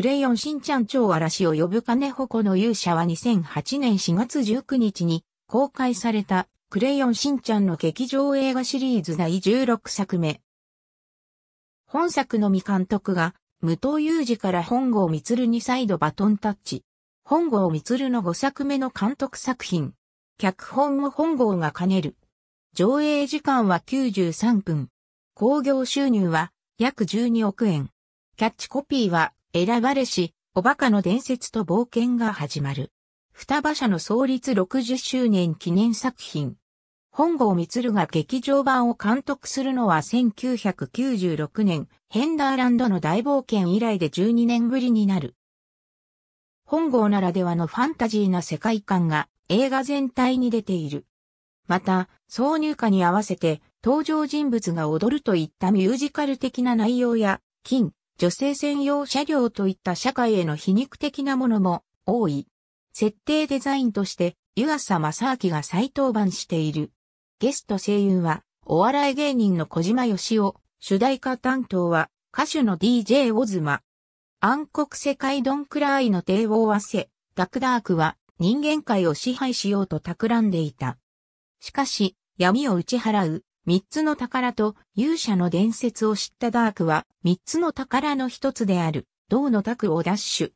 クレヨンしんちゃん超嵐を呼ぶ金矛の勇者は2008年4月19日に公開されたクレヨンしんちゃんの劇場映画シリーズ第16作目。本作の未監督が武藤裕二から本郷光に再度バトンタッチ。本郷光の5作目の監督作品。脚本を本郷が兼ねる。上映時間は93分。興行収入は約12億円。キャッチコピーは選ばれし、おバカの伝説と冒険が始まる。双葉社の創立60周年記念作品。本郷光が劇場版を監督するのは1996年、ヘンダーランドの大冒険以来で12年ぶりになる。本郷ならではのファンタジーな世界観が映画全体に出ている。また、挿入歌に合わせて登場人物が踊るといったミュージカル的な内容や、金、女性専用車両といった社会への皮肉的なものも多い。設定デザインとして、湯浅正明が再登板している。ゲスト声優は、お笑い芸人の小島よしお、主題歌担当は、歌手の DJ オズマ。暗黒世界ドンクライの帝王はせ、ダクダークは人間界を支配しようと企んでいた。しかし、闇を打ち払う三つの宝と勇者の伝説を知ったダークは三つの宝の一つである銅の卓をダッシュ。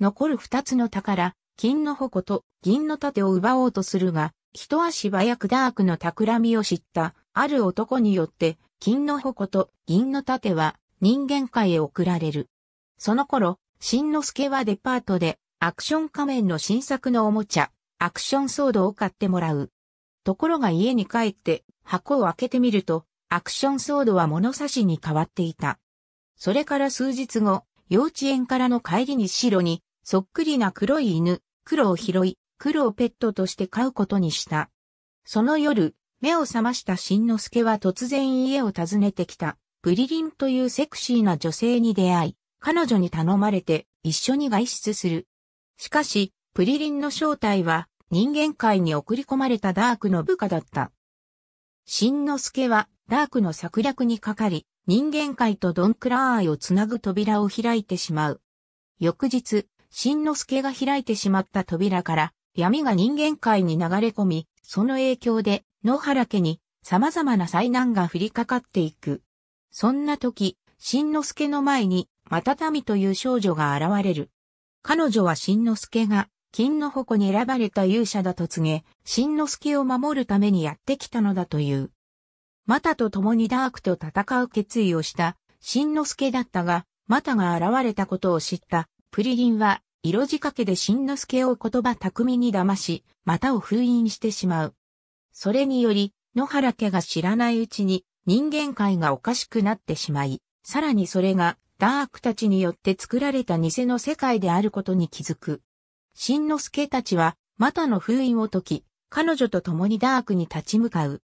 残る二つの宝、金の矛と銀の盾を奪おうとするが、一足早くダークの企みを知ったある男によって金の矛と銀の盾は人間界へ送られる。その頃、新之助はデパートでアクション仮面の新作のおもちゃ、アクションソードを買ってもらう。ところが家に帰って箱を開けてみると、アクションソードは物差しに変わっていた。それから数日後、幼稚園からの帰りに白に、そっくりな黒い犬、黒を拾い、黒をペットとして飼うことにした。その夜、目を覚ました新之助は突然家を訪ねてきた、プリリンというセクシーな女性に出会い、彼女に頼まれて一緒に外出する。しかし、プリリンの正体は人間界に送り込まれたダークの部下だった。新之助はダークの策略にかかり、人間界とドンクラーイをつなぐ扉を開いてしまう。翌日、新之助が開いてしまった扉から闇が人間界に流れ込み、その影響で野原家に様々な災難が降りかかっていく。そんな時、新之助の前に、またたみという少女が現れる。彼女は新之助が、金の矛に選ばれた勇者だと告げ、新之助を守るためにやってきたのだという。マタと共にダークと戦う決意をした新之助だったが、マタが現れたことを知ったプリリンは色仕掛けで新之助を言葉巧みに騙し、またを封印してしまう。それにより、野原家が知らないうちに人間界がおかしくなってしまい、さらにそれがダークたちによって作られた偽の世界であることに気づく。新之助たちは、またの封印を解き、彼女と共にダークに立ち向かう。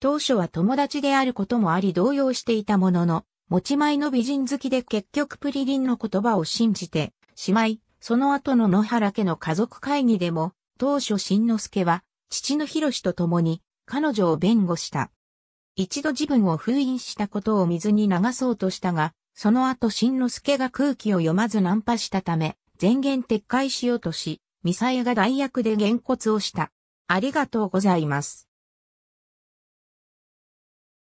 当初は友達であることもあり動揺していたものの、持ち前の美人好きで結局プリリンの言葉を信じてしまい、その後の野原家の家族会議でも、当初新之助は、父の博士と共に、彼女を弁護した。一度自分を封印したことを水に流そうとしたが、その後新之助が空気を読まずナンパしたため、前言撤回しようとし、ミサイが代役で原骨をした。ありがとうございます。